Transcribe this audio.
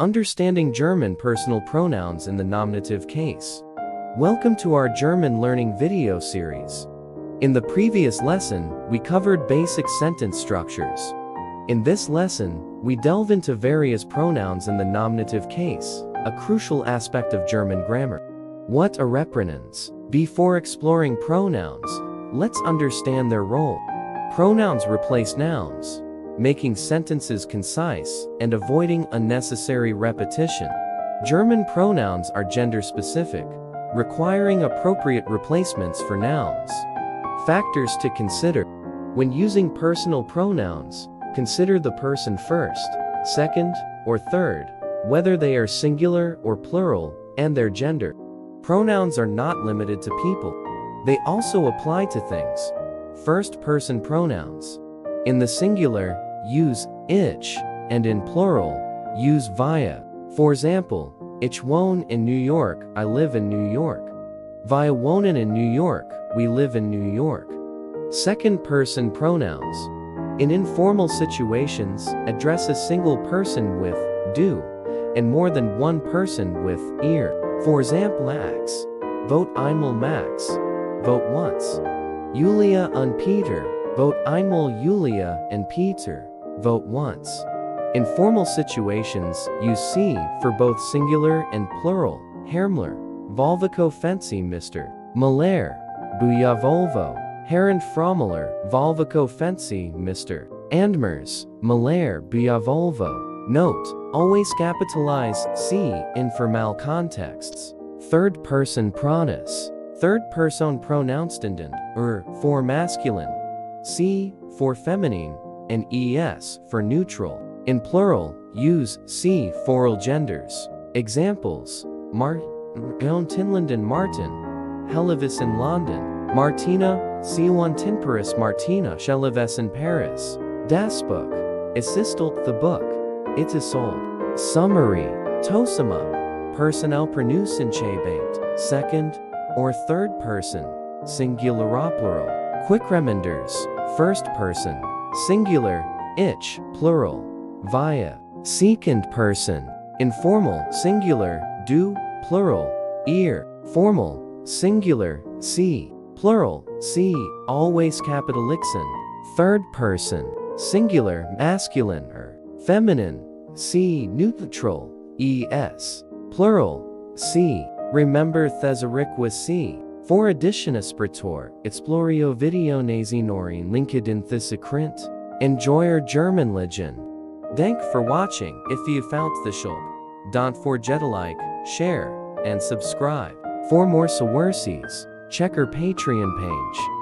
Understanding German personal pronouns in the nominative case. Welcome to our German learning video series. In the previous lesson, we covered basic sentence structures. In this lesson, we delve into various pronouns in the nominative case, a crucial aspect of German grammar. What are repronouns? Before exploring pronouns, let's understand their role. Pronouns replace nouns, making sentences concise, and avoiding unnecessary repetition. German pronouns are gender specific, requiring appropriate replacements for nouns. Factors to consider. When using personal pronouns, consider the person first, second, or third, whether they are singular or plural, and their gender. Pronouns are not limited to people. They also apply to things. First person pronouns. In the singular, use ich, and in plural, use wir. For example, ich wohne in New York, I live in New York. Wir wohnen in New York, we live in New York. Second person pronouns. In informal situations, address a single person with du, and more than one person with ihr. For example, Max. Vote einmal Max. Vote once. Julia und Peter. Vote einmal Julia and Peter. Vote once. In formal situations, use sie for both singular and plural. Hermler. Volvico Fenci Mr. Malaire. Buja Volvo. Herren Frommeler. Volvico Fenci Mr. Andmers. Malaire Buja Volvo. Note, always capitalize C in formal contexts. Third person pronoun. Third person pronouncedenden, er, for masculine. sie, for feminine, and es, for neutral. In plural, use sie for all genders. Examples, Martin, Tinland and Martin, Helivis in London, Martina, Siwan Tinparis Martina Shelives in Paris. Das Book, Assistelt the book, it is sold. Summary, Tosama, personnel pronouncing second, or third person, singular or plural. Quick reminders, first person, singular, ich, plural, wir, second person, informal, singular, do, plural, ear, formal, singular, see, plural, see, always capital Ixen, third person, singular, masculine or feminine, see, neutral, es, plural, see. Remember Thesauric C. For addition aspirator, explorio video in this Thesakrint. Enjoy your German legend. Thank for watching. If you found the show, don't forget to like, share, and subscribe. For more sources, check our Patreon page.